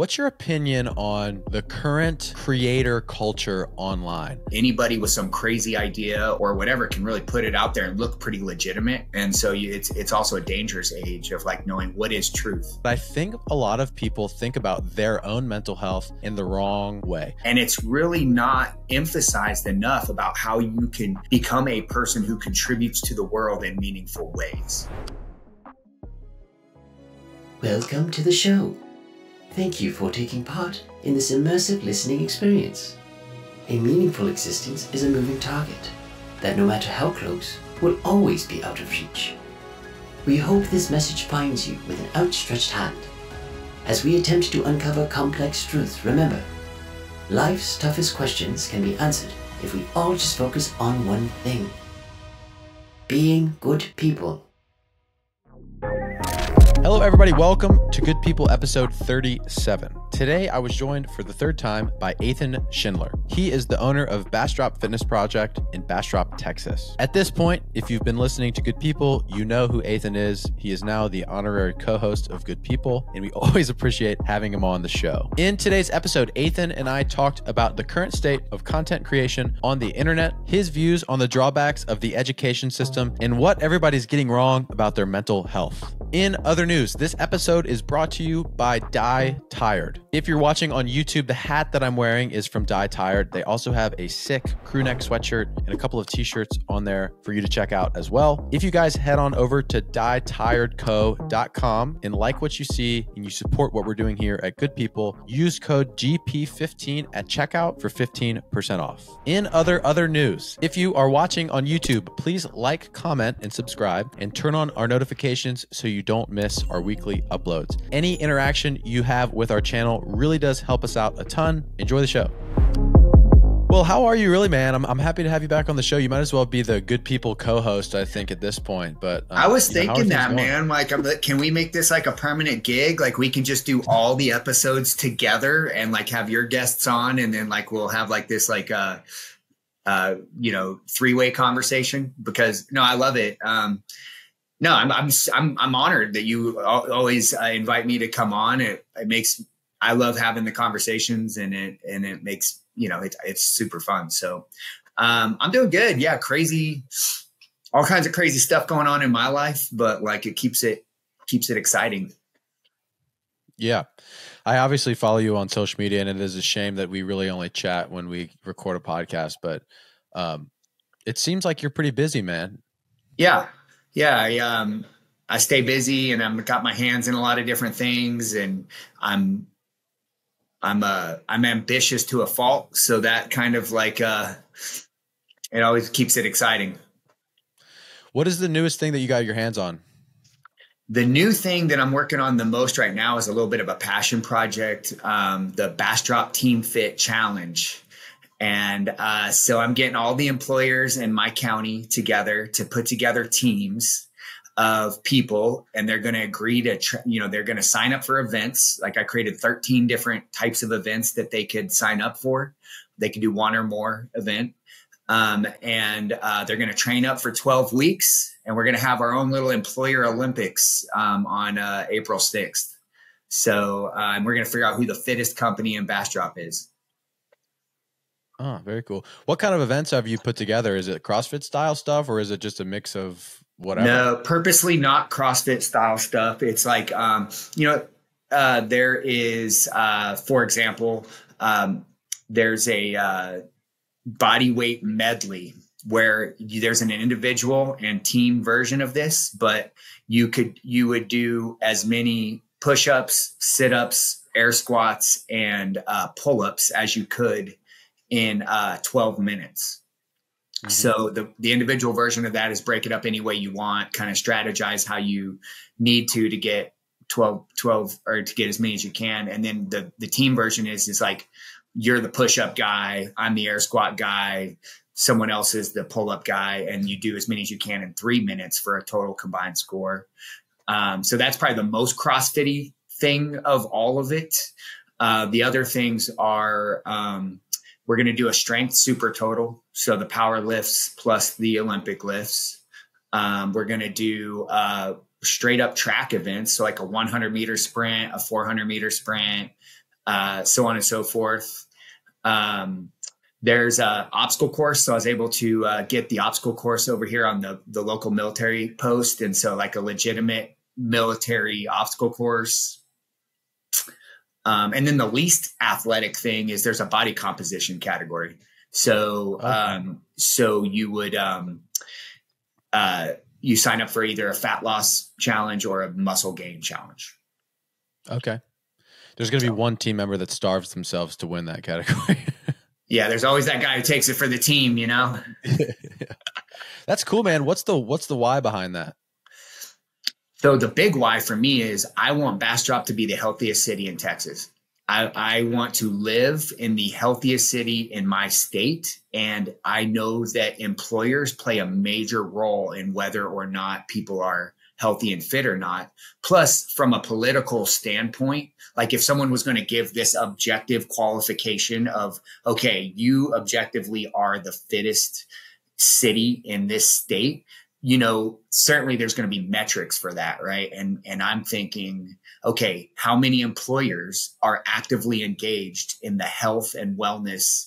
What's your opinion on the current creator culture online? Anybody with some crazy idea or whatever can really put it out there and look pretty legitimate. And so you, it's it's also a dangerous age of like knowing what is truth. I think a lot of people think about their own mental health in the wrong way. And it's really not emphasized enough about how you can become a person who contributes to the world in meaningful ways. Welcome to the show. Thank you for taking part in this immersive listening experience. A meaningful existence is a moving target that, no matter how close, will always be out of reach. We hope this message finds you with an outstretched hand. As we attempt to uncover complex truths, remember, life's toughest questions can be answered if we all just focus on one thing being good people. Hello, everybody. Welcome to Good People episode 37. Today, I was joined for the third time by Athan Schindler. He is the owner of Bastrop Fitness Project in Bastrop, Texas. At this point, if you've been listening to Good People, you know who Athan is. He is now the honorary co host of Good People, and we always appreciate having him on the show. In today's episode, Athan and I talked about the current state of content creation on the internet, his views on the drawbacks of the education system, and what everybody's getting wrong about their mental health. In other news, this episode is brought to you by Die Tired. If you're watching on YouTube, the hat that I'm wearing is from Die Tired. They also have a sick crew neck sweatshirt and a couple of t-shirts on there for you to check out as well. If you guys head on over to dietiredco.com and like what you see and you support what we're doing here at Good People, use code GP15 at checkout for 15% off. In other other news, if you are watching on YouTube, please like, comment, and subscribe and turn on our notifications so you don't miss our weekly uploads. Any interaction you have with our channel really does help us out a ton. Enjoy the show. Well, how are you really, man? I'm, I'm happy to have you back on the show. You might as well be the good people co-host, I think, at this point. But uh, I was thinking know, that, man. Like, I'm, can we make this like a permanent gig? Like, we can just do all the episodes together and like have your guests on, and then like we'll have like this like uh, uh, you know, three way conversation. Because no, I love it. Um, no, I'm I'm I'm I'm honored that you always uh, invite me to come on. It it makes I love having the conversations, and it and it makes you know it's it's super fun. So um, I'm doing good. Yeah, crazy, all kinds of crazy stuff going on in my life, but like it keeps it keeps it exciting. Yeah. I obviously follow you on social media, and it is a shame that we really only chat when we record a podcast. But um, it seems like you're pretty busy, man. Yeah, yeah, I um I stay busy and I've got my hands in a lot of different things and I'm I'm uh I'm ambitious to a fault. So that kind of like uh it always keeps it exciting. What is the newest thing that you got your hands on? The new thing that I'm working on the most right now is a little bit of a passion project, um, the Bastrop Team Fit Challenge. And uh, so I'm getting all the employers in my county together to put together teams of people and they're going to agree to you know they're going to sign up for events. Like i created 13 different types of events that they could sign up for. They could do one or more event. Um, and uh, they're going to train up for 12 weeks and we're going to have our own little employer olympics um, on uh, april 6th so uh, and we're going to figure out who the fittest company in bastrop is. Oh, very cool. What kind of events have you put together? Is it CrossFit style stuff or is it just a mix of whatever? No, purposely not CrossFit style stuff. It's like, um, you know, uh, there is, uh, for example, um, there's a uh, body weight medley where there's an individual and team version of this, but you could you would do as many push-ups, sit-ups, air squats, and uh, pull-ups as you could in uh, 12 minutes. Mm-hmm. So the, the individual version of that is break it up any way you want, kind of strategize how you need to to get 12, 12 or to get as many as you can. And then the, the team version is, is like, you're the push up guy. I'm the air squat guy. Someone else is the pull up guy. And you do as many as you can in three minutes for a total combined score. Um, so that's probably the most CrossFitty thing of all of it. Uh, the other things are, um, we're going to do a strength super total. So the power lifts plus the Olympic lifts. Um, we're going to do uh, straight up track events. So like a 100 meter sprint, a 400 meter sprint, uh, so on and so forth. Um, there's a obstacle course, so I was able to uh, get the obstacle course over here on the the local military post, and so like a legitimate military obstacle course. Um, and then the least athletic thing is there's a body composition category. So, okay. um, so you would, um, uh, you sign up for either a fat loss challenge or a muscle gain challenge. Okay. There's going to be one team member that starves themselves to win that category. yeah, there's always that guy who takes it for the team, you know. That's cool, man. What's the what's the why behind that? So the big why for me is I want Bastrop to be the healthiest city in Texas. I, I, want to live in the healthiest city in my state. And I know that employers play a major role in whether or not people are healthy and fit or not. Plus, from a political standpoint, like if someone was going to give this objective qualification of, okay, you objectively are the fittest city in this state, you know, certainly there's going to be metrics for that, right? And and I'm thinking, okay, how many employers are actively engaged in the health and wellness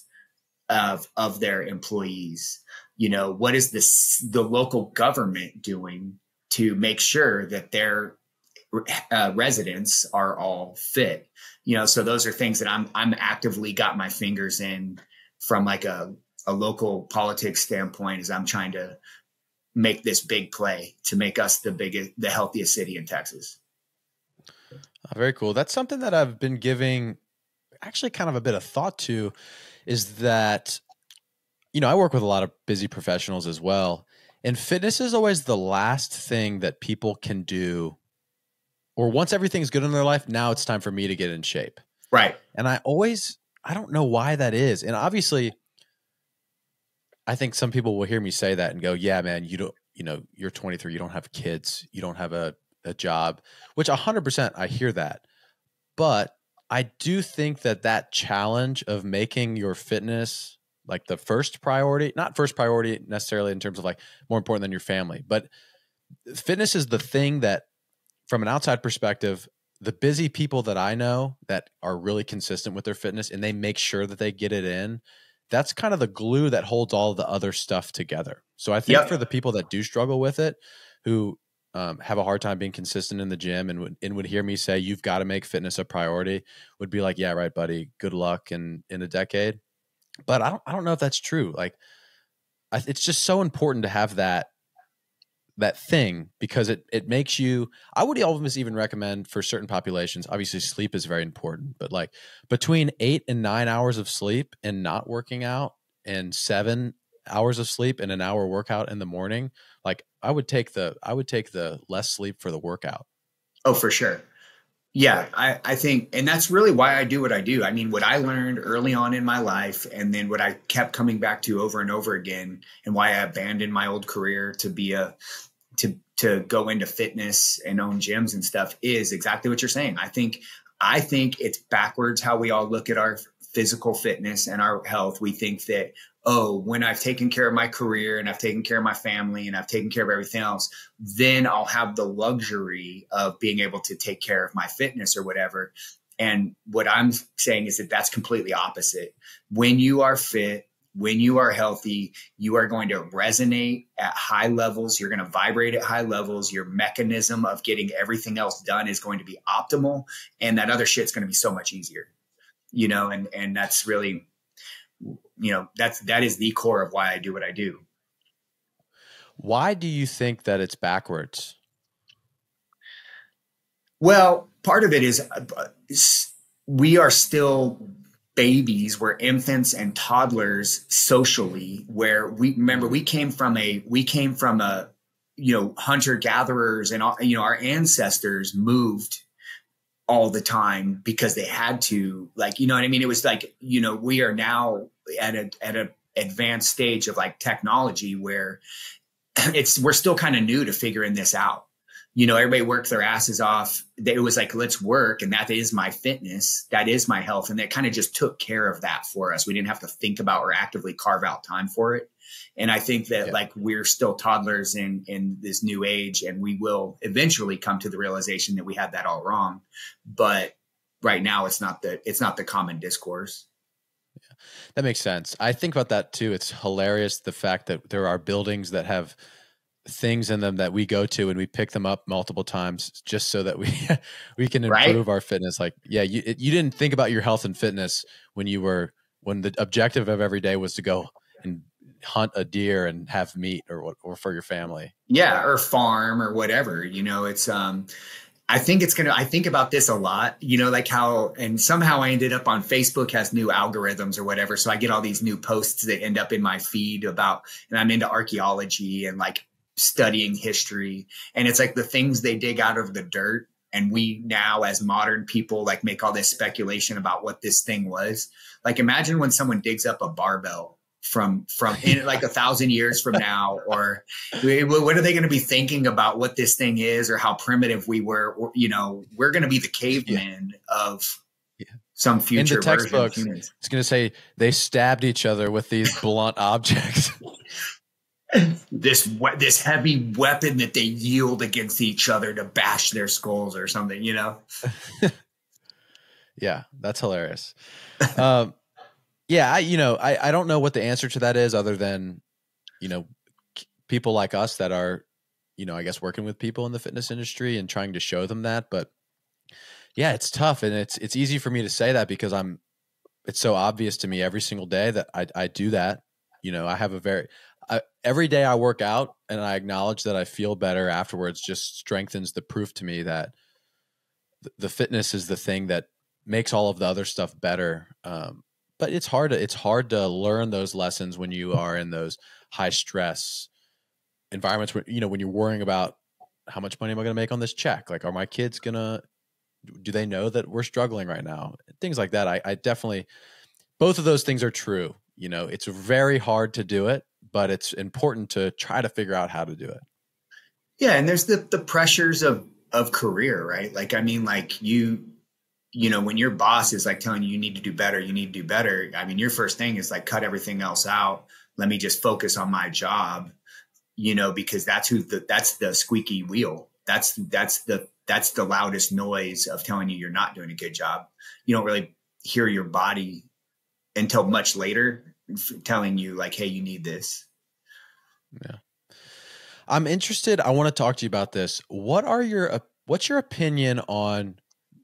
of of their employees? You know, what is this the local government doing to make sure that their uh, residents are all fit? You know, so those are things that I'm I'm actively got my fingers in from like a a local politics standpoint as I'm trying to make this big play to make us the biggest, the healthiest city in Texas. Oh, very cool. That's something that I've been giving actually kind of a bit of thought to is that, you know, I work with a lot of busy professionals as well. And fitness is always the last thing that people can do. Or once everything's good in their life, now it's time for me to get in shape. Right. And I always, I don't know why that is. And obviously, I think some people will hear me say that and go, "Yeah, man, you don't, you know, you're 23, you don't have kids, you don't have a a job," which 100% I hear that. But I do think that that challenge of making your fitness like the first priority, not first priority necessarily in terms of like more important than your family, but fitness is the thing that from an outside perspective, the busy people that I know that are really consistent with their fitness and they make sure that they get it in that's kind of the glue that holds all the other stuff together. So I think yep. for the people that do struggle with it, who um, have a hard time being consistent in the gym and would, and would hear me say you've got to make fitness a priority, would be like, yeah, right, buddy. Good luck in in a decade. But I don't I don't know if that's true. Like, I, it's just so important to have that that thing because it it makes you i would almost even recommend for certain populations obviously sleep is very important but like between eight and nine hours of sleep and not working out and seven hours of sleep and an hour workout in the morning like i would take the i would take the less sleep for the workout oh for sure yeah i i think and that's really why i do what i do i mean what i learned early on in my life and then what i kept coming back to over and over again and why i abandoned my old career to be a to to go into fitness and own gyms and stuff is exactly what you're saying. I think I think it's backwards how we all look at our physical fitness and our health. We think that oh, when I've taken care of my career and I've taken care of my family and I've taken care of everything else, then I'll have the luxury of being able to take care of my fitness or whatever. And what I'm saying is that that's completely opposite. When you are fit, when you are healthy, you are going to resonate at high levels. You're going to vibrate at high levels. Your mechanism of getting everything else done is going to be optimal. And that other shit's going to be so much easier, you know, and, and that's really, you know, that's, that is the core of why I do what I do. Why do you think that it's backwards? Well, part of it is uh, we are still babies we're infants and toddlers socially where we remember we came from a we came from a you know hunter gatherers and you know our ancestors moved all the time because they had to like you know what i mean it was like you know we are now at a at a advanced stage of like technology where it's we're still kind of new to figuring this out you know, everybody worked their asses off. It was like, let's work. And that is my fitness. That is my health. And that kind of just took care of that for us. We didn't have to think about or actively carve out time for it. And I think that yeah. like we're still toddlers in, in this new age and we will eventually come to the realization that we had that all wrong. But right now it's not the it's not the common discourse. That makes sense. I think about that too. It's hilarious the fact that there are buildings that have things in them that we go to and we pick them up multiple times just so that we we can improve right? our fitness like yeah you you didn't think about your health and fitness when you were when the objective of every day was to go and hunt a deer and have meat or or for your family yeah or farm or whatever you know it's um I think it's gonna. I think about this a lot. You know, like how, and somehow I ended up on Facebook has new algorithms or whatever. So I get all these new posts that end up in my feed about, and I'm into archaeology and like studying history and it's like the things they dig out of the dirt and we now as modern people like make all this speculation about what this thing was like imagine when someone digs up a barbell from from in like a thousand years from now or what are they going to be thinking about what this thing is or how primitive we were or, you know we're going to be the cavemen yeah. of yeah. some future in the textbooks it's going to say they stabbed each other with these blunt objects this this heavy weapon that they yield against each other to bash their skulls or something, you know. yeah, that's hilarious. um, yeah, I you know I I don't know what the answer to that is other than you know people like us that are you know I guess working with people in the fitness industry and trying to show them that, but yeah, it's tough and it's it's easy for me to say that because I'm it's so obvious to me every single day that I I do that. You know, I have a very I, every day I work out and I acknowledge that I feel better afterwards just strengthens the proof to me that th- the fitness is the thing that makes all of the other stuff better. Um, but it's hard to it's hard to learn those lessons when you are in those high stress environments where you know when you're worrying about how much money am I going to make on this check? Like, are my kids gonna do they know that we're struggling right now? Things like that. I, I definitely both of those things are true. You know, it's very hard to do it but it's important to try to figure out how to do it. Yeah, and there's the the pressures of of career, right? Like I mean like you you know, when your boss is like telling you you need to do better, you need to do better. I mean, your first thing is like cut everything else out. Let me just focus on my job, you know, because that's who the that's the squeaky wheel. That's that's the that's the loudest noise of telling you you're not doing a good job. You don't really hear your body until much later telling you like, hey, you need this. Yeah. I'm interested. I want to talk to you about this. What are your what's your opinion on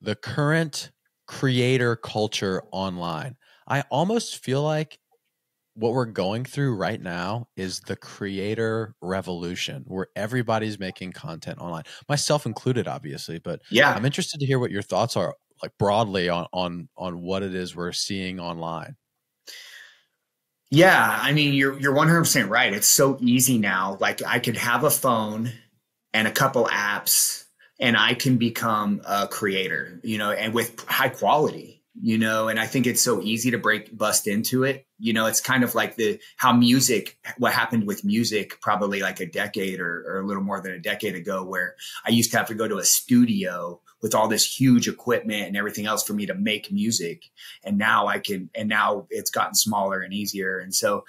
the current creator culture online? I almost feel like what we're going through right now is the creator revolution where everybody's making content online myself included obviously but yeah i'm interested to hear what your thoughts are like broadly on on on what it is we're seeing online yeah, I mean you're you're 100% right. It's so easy now. Like I could have a phone and a couple apps and I can become a creator, you know, and with high quality, you know, and I think it's so easy to break bust into it. You know, it's kind of like the how music what happened with music probably like a decade or, or a little more than a decade ago where I used to have to go to a studio with all this huge equipment and everything else for me to make music. And now I can, and now it's gotten smaller and easier. And so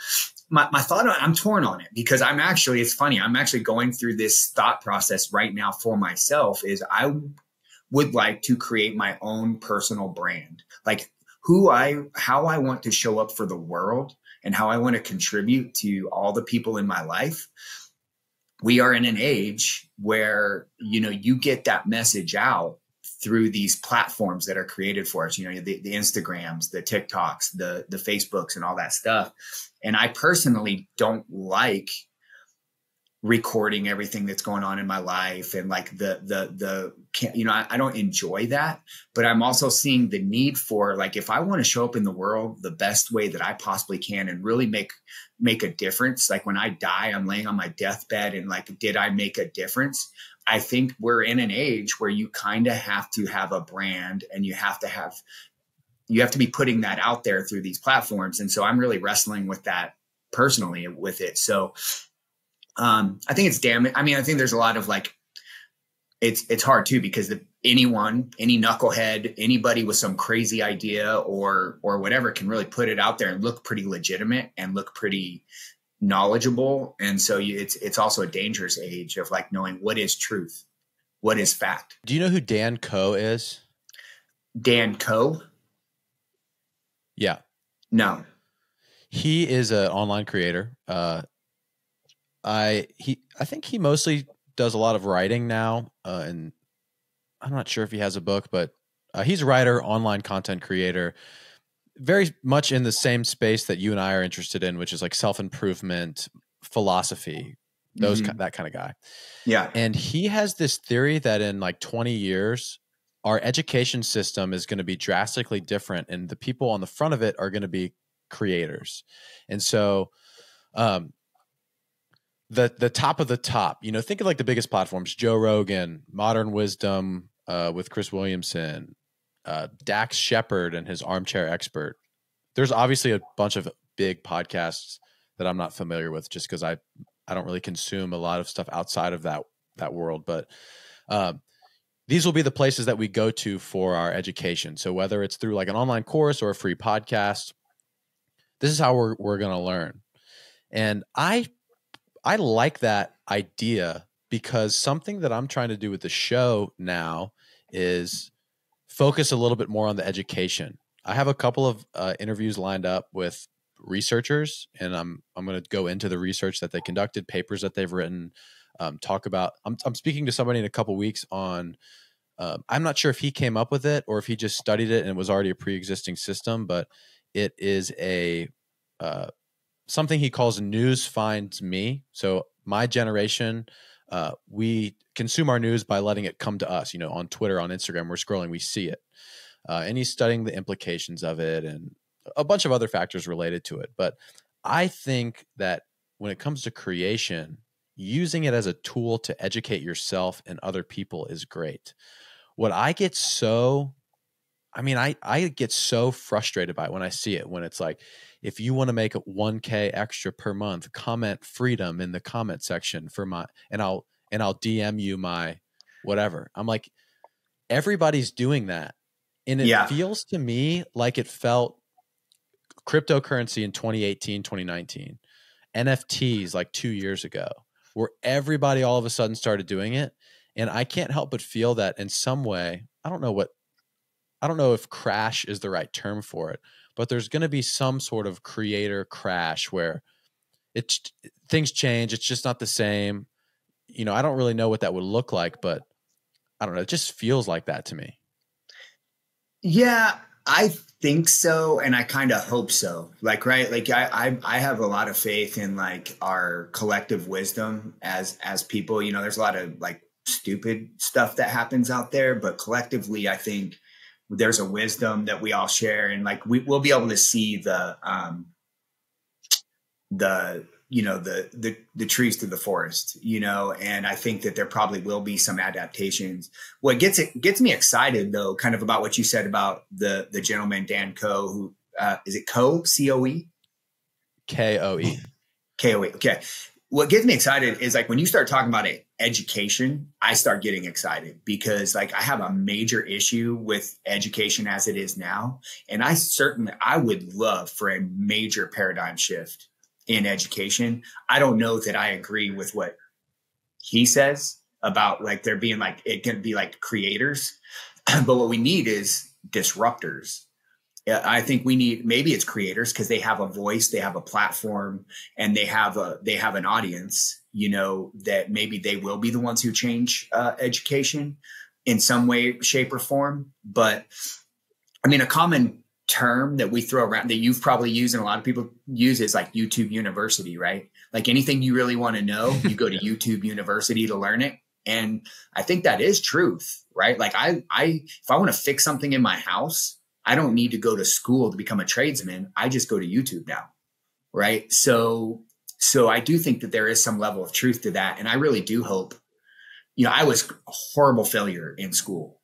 my, my thought on, I'm torn on it because I'm actually, it's funny. I'm actually going through this thought process right now for myself is I would like to create my own personal brand, like who I, how I want to show up for the world and how I want to contribute to all the people in my life we are in an age where you know you get that message out through these platforms that are created for us you know the, the instagrams the tiktoks the the facebooks and all that stuff and i personally don't like recording everything that's going on in my life and like the the the you know I, I, don't enjoy that. But i'm also seeing the need for like if i want to show up in the world the best way that i possibly can and really make make a difference like when i die i'm laying on my deathbed and like did i make a difference? I think we're in an age where you kind of have to have a brand and you have to have you have to be putting that out there through these platforms and so i'm really wrestling with that personally with it so um, I think it's damn. I mean, I think there's a lot of like, it's it's hard too because the, anyone, any knucklehead, anybody with some crazy idea or or whatever can really put it out there and look pretty legitimate and look pretty knowledgeable. And so you, it's it's also a dangerous age of like knowing what is truth, what is fact. Do you know who Dan Koe is? Dan Koe? Yeah. No. He is an online creator. Uh, I he I think he mostly does a lot of writing now, uh, and I'm not sure if he has a book, but uh, he's a writer, online content creator, very much in the same space that you and I are interested in, which is like self improvement, philosophy, those Mhm. that kind of guy. Yeah. And he has this theory that in like 20 years, our education system is going to be drastically different, and the people on the front of it are going to be creators. And so, um, the the top of the top, you know, think of like the biggest platforms: Joe Rogan, Modern Wisdom uh, with Chris Williamson, uh, Dax Shepard and his Armchair Expert. There's obviously a bunch of big podcasts that I'm not familiar with, just because I I don't really consume a lot of stuff outside of that that world. But um, these will be the places that we go to for our education. So whether it's through like an online course or a free podcast, this is how we're we're going to learn. And I I like that idea because something that I'm trying to do with the show now is focus a little bit more on the education. I have a couple of uh, interviews lined up with researchers, and I'm I'm going to go into the research that they conducted, papers that they've written, um, talk about. I'm I'm speaking to somebody in a couple weeks on. Um, I'm not sure if he came up with it or if he just studied it and it was already a pre-existing system, but it is a uh, something he calls news finds me. So my generation, uh, we consume our news by letting it come to us. You know, on Twitter, on Instagram, we're scrolling, we see it, uh, and he's studying the implications of it and a bunch of other factors related to it. But I think that when it comes to creation, using it as a tool to educate yourself and other people is great. What I get so I mean, I I get so frustrated by it when I see it when it's like, if you want to make it 1K extra per month, comment freedom in the comment section for my and I'll and I'll DM you my whatever. I'm like, everybody's doing that. And it Yeah. feels to me like it felt cryptocurrency in 2018, 2019, NFTs like two years ago, where everybody all of a sudden started doing it. And I can't help but feel that in some way, I don't know what I don't know if crash is the right term for it, but there's going to be some sort of creator crash where it's things change. It's just not the same. You know, I don't really know what that would look like, but I don't know. It just feels like that to me. Yeah, I think so, and I kind of hope so. Like, right, like I, I, I have a lot of faith in like our collective wisdom as as people. You know, there's a lot of like stupid stuff that happens out there, but collectively, I think there's a wisdom that we all share, and like we, we'll be able to see the um the you know the the the trees through the forest you know and i think that there probably will be some adaptations. What gets it gets me excited though kind of about what you said about the the gentleman dan koe who uh is it coe? C-o-e K O E. k-o-e okay. What gets me excited is like when you start talking about it, education i start getting excited because like i have a major issue with education as it is now and i certainly i would love for a major paradigm shift in education. I don't know that I agree with what he says about like there being like it can be like creators, but what we need is disruptors. I think we need maybe it's creators because they have a voice, they have a platform, and they have a they have an audience. You know that maybe they will be the ones who change uh, education in some way, shape, or form. But I mean, a common term that we throw around that you've probably used and a lot of people use is like YouTube University, right? Like anything you really want to know, you go to YouTube University to learn it. And I think that is truth, right? Like I I if I want to fix something in my house, I don't need to go to school to become a tradesman. I just go to YouTube now. Right? So so I do think that there is some level of truth to that and I really do hope you know, I was a horrible failure in school.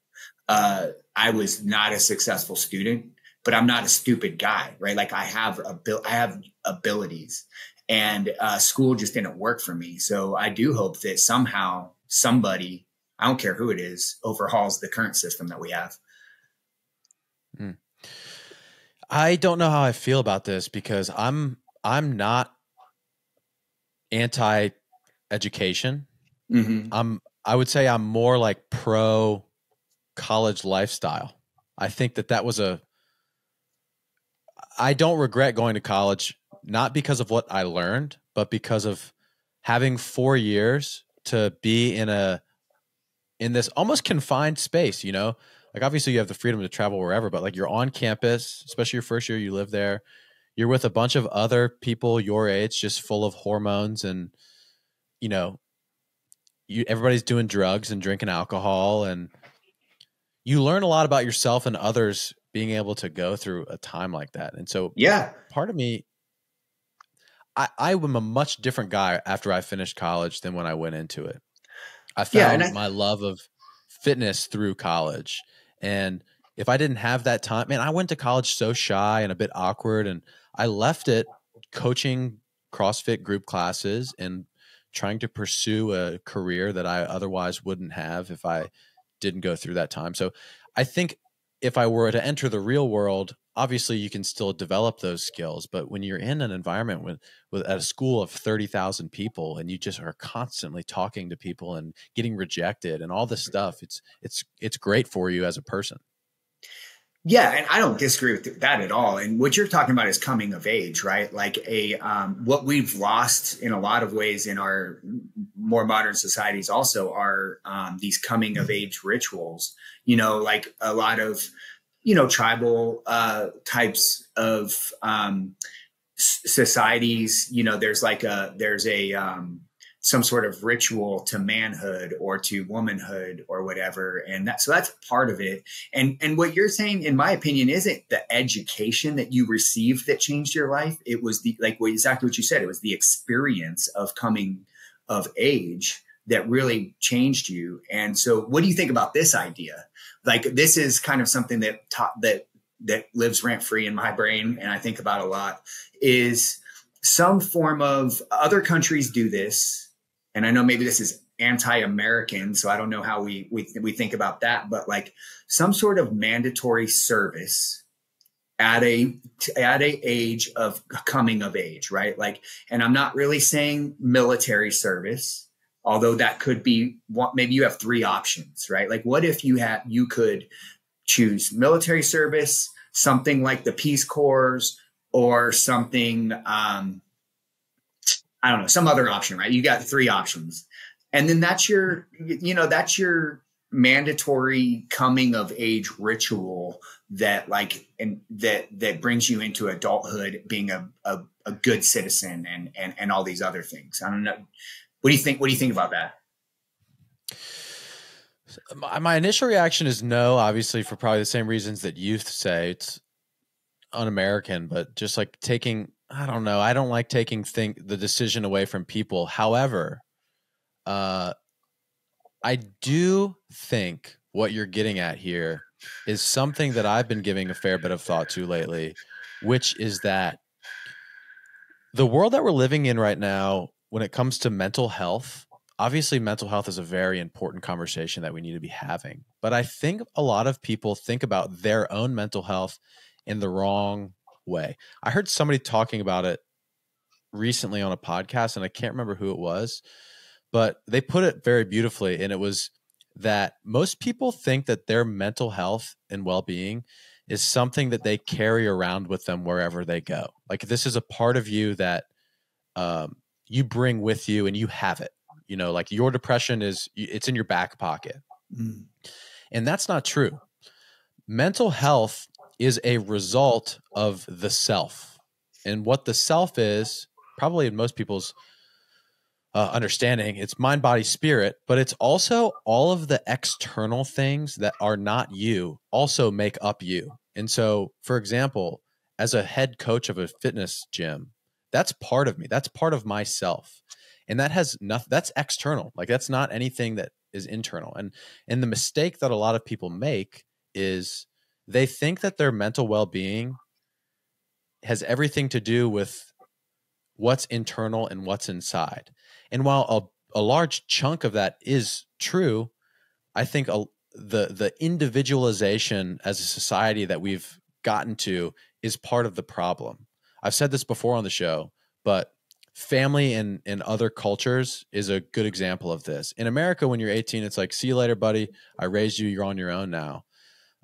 Uh I was not a successful student but I'm not a stupid guy, right? Like I have abil- I have abilities, and uh, school just didn't work for me. So I do hope that somehow somebody, I don't care who it is, overhauls the current system that we have. Mm. I don't know how I feel about this because I'm I'm not anti education. Mm-hmm. I'm I would say I'm more like pro college lifestyle. I think that that was a I don't regret going to college not because of what I learned, but because of having 4 years to be in a in this almost confined space, you know? Like obviously you have the freedom to travel wherever, but like you're on campus, especially your first year you live there. You're with a bunch of other people your age just full of hormones and you know, you everybody's doing drugs and drinking alcohol and you learn a lot about yourself and others being able to go through a time like that. And so yeah, part of me I, I am a much different guy after I finished college than when I went into it. I found yeah, I, my love of fitness through college. And if I didn't have that time, man, I went to college so shy and a bit awkward. And I left it coaching CrossFit group classes and trying to pursue a career that I otherwise wouldn't have if I didn't go through that time. So I think if I were to enter the real world, obviously you can still develop those skills, but when you're in an environment with, with at a school of 30,000 people and you just are constantly talking to people and getting rejected and all this stuff, it's it's it's great for you as a person. Yeah, and I don't disagree with that at all. And what you're talking about is coming of age, right? Like a um, what we've lost in a lot of ways in our more modern societies also are um, these coming of age rituals. You know, like a lot of you know tribal uh, types of um, societies. You know, there's like a there's a um, some sort of ritual to manhood or to womanhood or whatever. And that so that's part of it. And and what you're saying in my opinion isn't the education that you received that changed your life. It was the like what, exactly what you said. It was the experience of coming of age that really changed you. And so what do you think about this idea? Like this is kind of something that ta- that that lives rent free in my brain and i think about a lot is some form of other countries do this and I know maybe this is anti-American, so I don't know how we we we think about that, but like some sort of mandatory service at a at a age of coming of age, right? Like, and I'm not really saying military service, although that could be what maybe you have three options, right? Like, what if you had you could choose military service, something like the Peace Corps, or something um, I don't know, some other option, right? You got three options. And then that's your, you know, that's your mandatory coming of age ritual that like and that that brings you into adulthood being a, a, a good citizen and, and and all these other things i don't know what do you think what do you think about that my, initial reaction is no obviously for probably the same reasons that youth say it's un-american but just like taking I don't know. I don't like taking think the decision away from people. However, uh, I do think what you're getting at here is something that I've been giving a fair bit of thought to lately, which is that the world that we're living in right now, when it comes to mental health, obviously mental health is a very important conversation that we need to be having. But I think a lot of people think about their own mental health in the wrong way. I heard somebody talking about it recently on a podcast, and I can't remember who it was, but they put it very beautifully. And it was that most people think that their mental health and well being is something that they carry around with them wherever they go. Like this is a part of you that um, you bring with you and you have it. You know, like your depression is, it's in your back pocket. Mm. And that's not true. Mental health is a result of the self. And what the self is, probably in most people's uh, understanding, it's mind, body, spirit, but it's also all of the external things that are not you also make up you. And so, for example, as a head coach of a fitness gym, that's part of me. That's part of myself. And that has nothing, that's external. Like that's not anything that is internal. And, and the mistake that a lot of people make is they think that their mental well-being has everything to do with what's internal and what's inside. And while a, a large chunk of that is true, I think a, the the individualization as a society that we've gotten to is part of the problem. I've said this before on the show, but family in in other cultures is a good example of this. In America, when you're 18, it's like, see you later, buddy. I raised you. You're on your own now.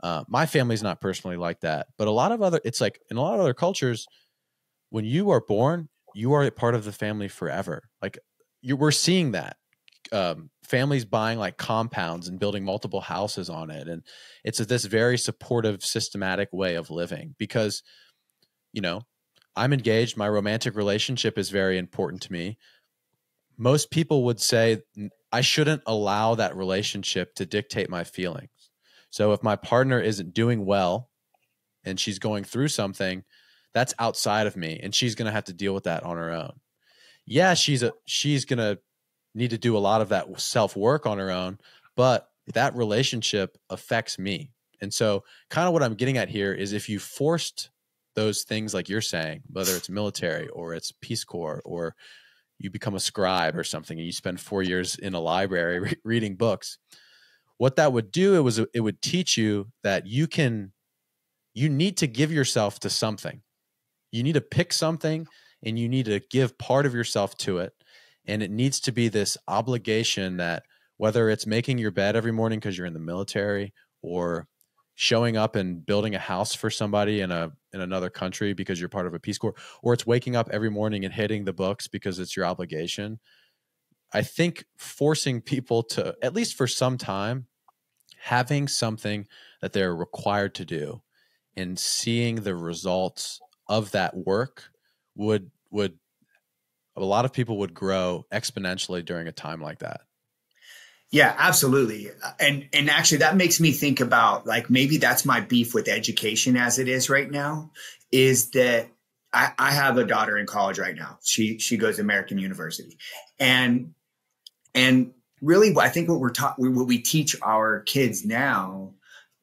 Uh, my family's not personally like that, but a lot of other, it's like in a lot of other cultures, when you are born, you are a part of the family forever. Like you, we're seeing that um, families buying like compounds and building multiple houses on it, and it's a, this very supportive, systematic way of living because, you know, I'm engaged. My romantic relationship is very important to me. Most people would say I shouldn't allow that relationship to dictate my feelings. So if my partner isn't doing well and she's going through something, that's outside of me and she's going to have to deal with that on her own. Yeah, she's a she's going to need to do a lot of that self-work on her own, but that relationship affects me. And so kind of what I'm getting at here is if you forced those things like you're saying, whether it's military or it's Peace Corps or you become a scribe or something and you spend 4 years in a library re- reading books, what that would do it was it would teach you that you can you need to give yourself to something. You need to pick something and you need to give part of yourself to it. And it needs to be this obligation that whether it's making your bed every morning because you're in the military or showing up and building a house for somebody in a in another country because you're part of a peace corps or it's waking up every morning and hitting the books because it's your obligation. I think forcing people to at least for some time having something that they're required to do and seeing the results of that work would would a lot of people would grow exponentially during a time like that. Yeah absolutely. Uh, and and actually that makes me think about like maybe that's my beef with education as it is right now is that I, I have a daughter in college right now. She she goes to american university. And and really I think what we're taught, what we teach our kids now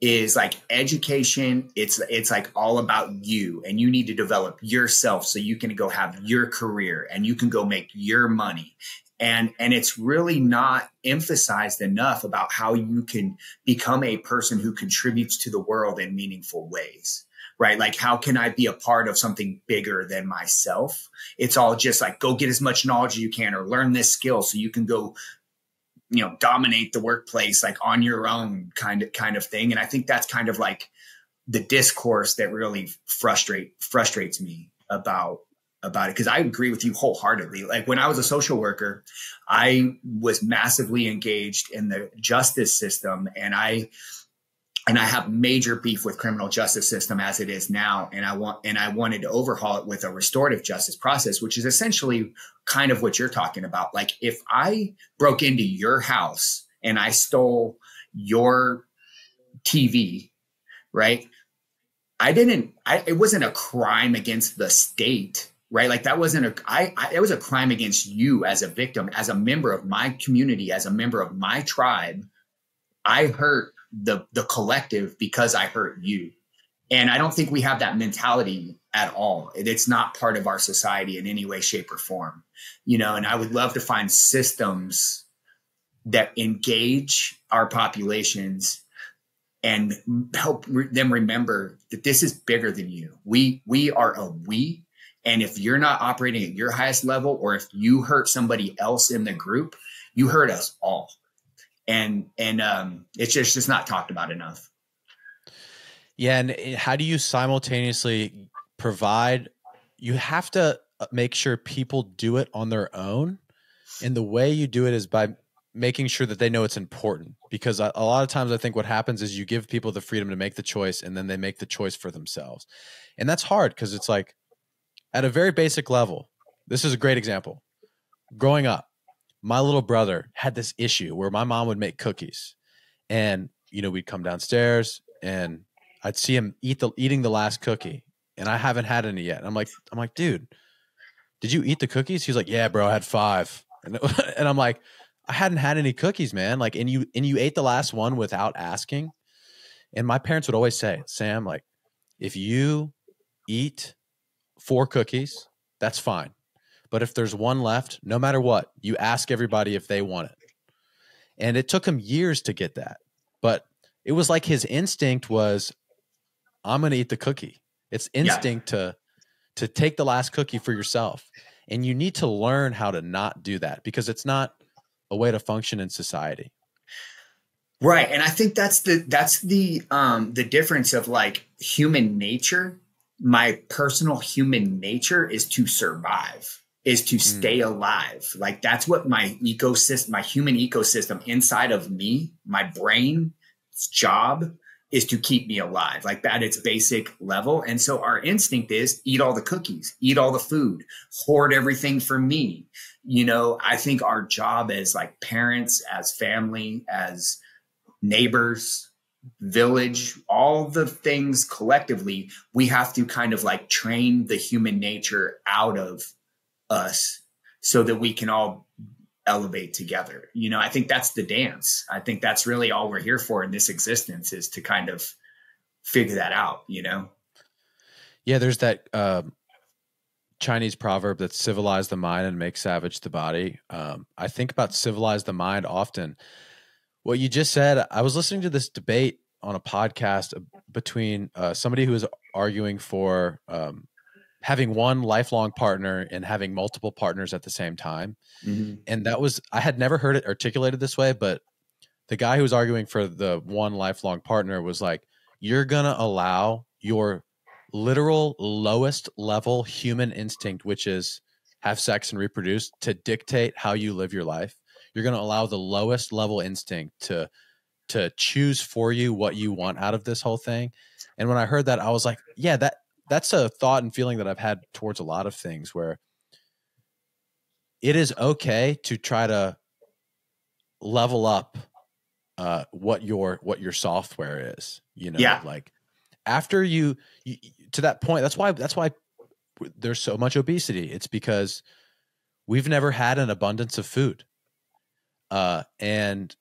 is like education. It's, it's like all about you and you need to develop yourself so you can go have your career and you can go make your money. And, and it's really not emphasized enough about how you can become a person who contributes to the world in meaningful ways right? Like, how can I be a part of something bigger than myself? It's all just like, go get as much knowledge as you can or learn this skill so you can go you know dominate the workplace like on your own kind of kind of thing. And i think that's kind of like the discourse that really frustrate frustrates me about about it. Because i agree with you wholeheartedly. Like when i was a social worker i was massively engaged in the justice system and i and I have major beef with criminal justice system as it is now. And I want, and I wanted to overhaul it with a restorative justice process, which is essentially kind of what you're talking about. Like if I broke into your house and I stole your TV, right? I didn't, I, it wasn't a crime against the state, right? Like that wasn't a, I, I, it was a crime against you as a victim, as a member of my community, as a member of my tribe. I hurt the the collective because I hurt you. And I don't think we have that mentality at all. It's not part of our society in any way, shape, or form. You know, and I would love to find systems that engage our populations and help re- them remember that this is bigger than you. We we are a we, and if you're not operating at your highest level, or if you hurt somebody else in the group, you hurt us all and and um, it's just it's not talked about enough. Yeah, and eh, how do you simultaneously provide? You have to uh, make sure people do it on their own, and the way you do it is by making sure that they know it's important. Because a lot of times, I think what happens is you give people the freedom to make the choice, and then they make the choice for themselves, and that's hard because it's like at a very basic level. This is a great example. Growing up, my little brother had this issue where my mom would make cookies and you know we'd come downstairs and i'd see him eat the eating the last cookie and i haven't had any yet. I'm like i'm like dude did you eat the cookies? He's like yeah bro i had five. And, and i'm like i hadn't had any cookies man. Like and you and you ate the last one without asking? And my parents would always say sam like if you eat four cookies that's fine but if there's one left, no matter what, you ask everybody if they want it. And it took him years to get that. But it was like his instinct was, I'm going to eat the cookie. It's instinct yeah. to to take the last cookie for yourself. And you need to learn how to not do that because it's not a way to function in society. Right. And I think that's the that's the um the difference of like human nature. My personal human nature is to survive, is to stay mm. alive. Like that's what my ecosystem, my human ecosystem inside of me, my brain's job is to keep me alive, like at its basic level. And so our instinct is eat all the cookies, eat all the food, hoard everything for me. You know, I think our job as like parents, as family, as neighbors, village, all the things collectively, we have to kind of like train the human nature out of us so that we can all elevate together. You know, I think that's the dance. I think that's really all we're here for in this existence is to kind of figure that out, you know? Yeah, there's that uh, Chinese proverb that civilize the mind and make savage the body. Um, I think about civilize the mind often. What you just said, I was listening to this debate on a podcast between uh, somebody who was arguing for um, having one lifelong partner and having multiple partners at the same time. Mm-hmm. And that was, I had never heard it articulated this way, but the guy who was arguing for the one lifelong partner was like, you're going to allow your literal lowest level human instinct, which is have sex and reproduce, to dictate how you live your life. You're going to allow the lowest level instinct to to choose for you what you want out of this whole thing. And when I heard that, I was like, yeah, that that's a thought and feeling that I've had towards a lot of things where it is okay to try to level up uh, what your what your software is. You know, yeah. like after you, you to that point. That's why that's why there's so much obesity. It's because we've never had an abundance of food, uh, and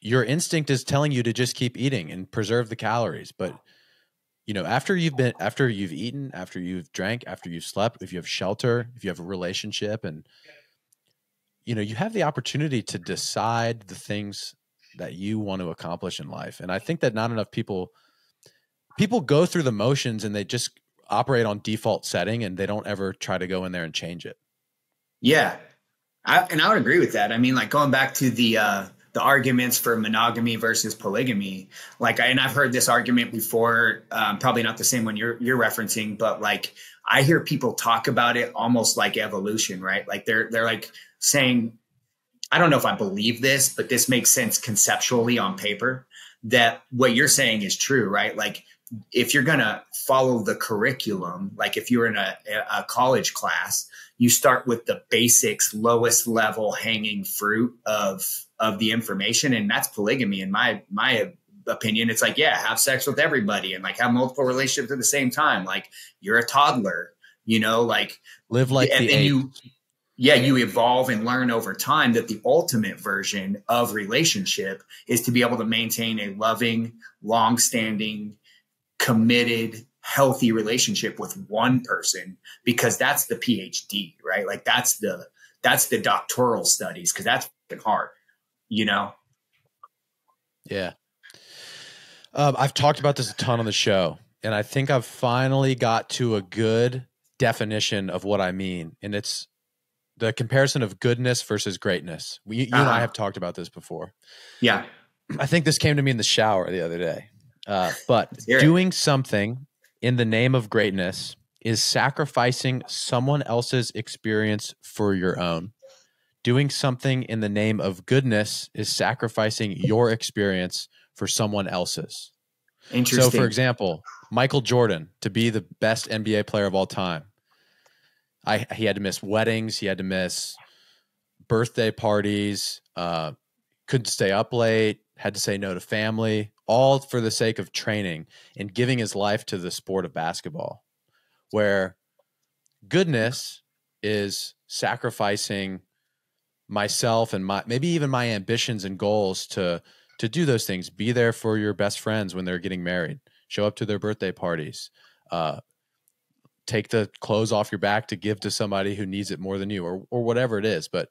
your instinct is telling you to just keep eating and preserve the calories, but you know after you've been after you've eaten after you've drank after you've slept if you have shelter if you have a relationship and you know you have the opportunity to decide the things that you want to accomplish in life and i think that not enough people people go through the motions and they just operate on default setting and they don't ever try to go in there and change it. Yeah. I, and i would agree with that. I mean like going back to the uh the arguments for monogamy versus polygamy. Like, and I've heard this argument before, um, probably not the same one you're you're referencing, but like I hear people talk about it almost like evolution, right? Like they're they're like saying, I don't know if I believe this, but this makes sense conceptually on paper. That what you're saying is true, right? Like if you're gonna follow the curriculum, like if you're in a, a college class, you start with the basics, lowest level hanging fruit of of the information, and that's polygamy. In my my opinion, it's like yeah, have sex with everybody and like have multiple relationships at the same time. Like you're a toddler, you know, like live like and, and you yeah, you evolve and learn over time that the ultimate version of relationship is to be able to maintain a loving, long-standing, committed, healthy relationship with one person because that's the PhD, right? Like that's the that's the doctoral studies because that's hard you know? Yeah. Um, I've talked about this a ton on the show, and I think I've finally got to a good definition of what I mean. And it's the comparison of goodness versus greatness. We, you uh-huh. and I uh-huh. have talked about this before. Yeah. I think this came to me in the shower the other day. Uh, but doing something in the name of greatness is sacrificing someone else's experience for your own doing something in the name of goodness is sacrificing your experience for someone else's. Interesting. So, for example, Michael Jordan to be the best NBA player of all time, I he had to miss weddings, he had to miss birthday parties, uh, couldn't stay up late, had to say no to family, all for the sake of training and giving his life to the sport of basketball. Where goodness is sacrificing myself and my maybe even my ambitions and goals to to do those things. Be there for your best friends when they're getting married. Show up to their birthday parties. Uh, take the clothes off your back to give to somebody who needs it more than you or or whatever it is. But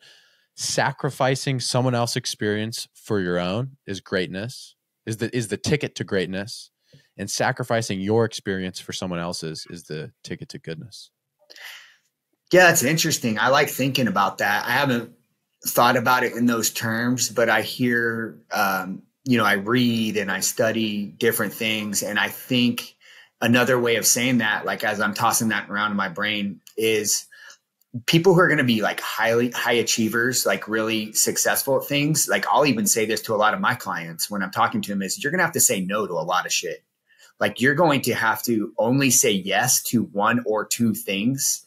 sacrificing someone else's experience for your own is greatness is the is the ticket to greatness. And sacrificing your experience for someone else's is the ticket to goodness. Yeah that's interesting. I like thinking about that. I haven't thought about it in those terms, but I hear um, you know, I read and I study different things. And I think another way of saying that, like as I'm tossing that around in my brain, is people who are going to be like highly high achievers, like really successful at things. Like I'll even say this to a lot of my clients when I'm talking to them is you're going to have to say no to a lot of shit. Like you're going to have to only say yes to one or two things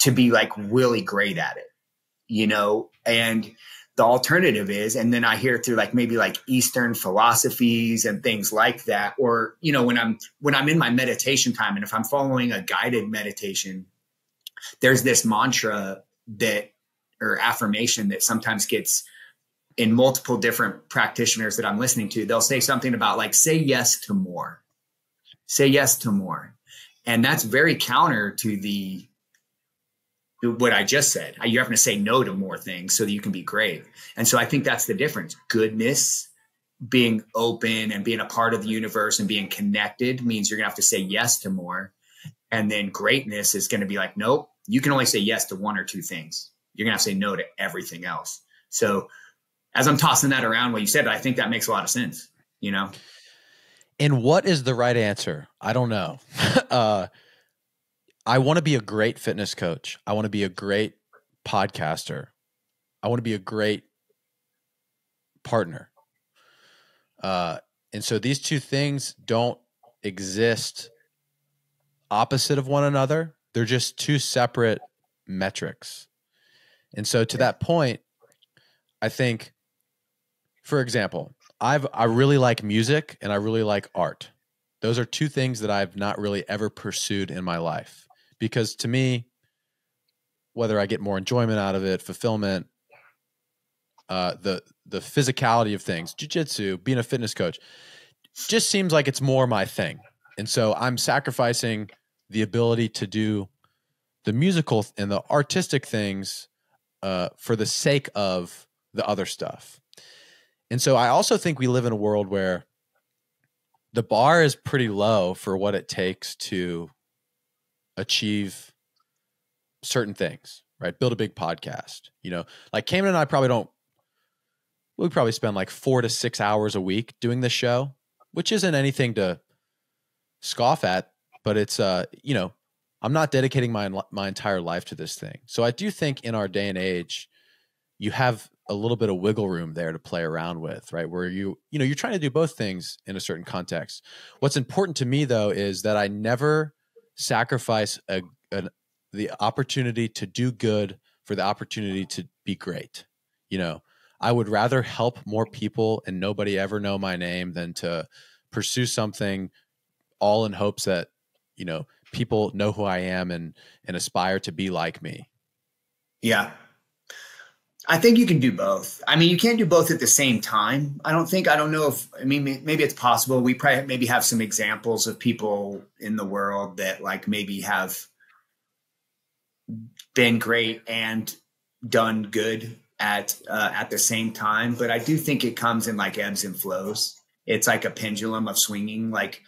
to be like really great at it, you know? And the alternative is, and then I hear through like maybe like Eastern philosophies and things like that, or, you know, when I'm, when I'm in my meditation time and if I'm following a guided meditation, there's this mantra that or affirmation that sometimes gets in multiple different practitioners that I'm listening to. They'll say something about like, say yes to more, say yes to more. And that's very counter to the what I just said. You're having to say no to more things so that you can be great. And so I think that's the difference. Goodness, being open and being a part of the universe and being connected means you're going to have to say yes to more. And then greatness is going to be like, nope, you can only say yes to one or two things. You're going to have to say no to everything else. So as I'm tossing that around, what you said, I think that makes a lot of sense, you know? And what is the right answer? I don't know. uh, I want to be a great fitness coach. I want to be a great podcaster. I want to be a great partner. Uh, and so these two things don't exist opposite of one another. They're just two separate metrics. And so to that point, I think, for example, I've I really like music and I really like art. Those are two things that I've not really ever pursued in my life because to me, whether I get more enjoyment out of it, fulfillment, uh, the the physicality of things, jujitsu, being a fitness coach, just seems like it's more my thing. And so I'm sacrificing the ability to do the musical and the artistic things uh, for the sake of the other stuff. And so I also think we live in a world where the bar is pretty low for what it takes to achieve certain things, right? Build a big podcast. You know, like Cayman and I probably don't, we probably spend like four to six hours a week doing this show, which isn't anything to scoff at, but it's, uh, you know, I'm not dedicating my my entire life to this thing. So I do think in our day and age, you have a little bit of wiggle room there to play around with, right? Where you you know you're trying to do both things in a certain context. What's important to me though is that I never sacrifice a, the opportunity to do good for the opportunity to be great. You know, I would rather help more people and nobody ever know my name than to pursue something all in hopes that you know people know who I am and and aspire to be like me. Yeah. I think you can do both. I mean, you can't do both at the same time. I don't think. I don't know if. I mean, maybe it's possible. We probably maybe have some examples of people in the world that like maybe have been great and done good at uh, at the same time. But I do think it comes in like ebbs and flows. It's like a pendulum of swinging. Like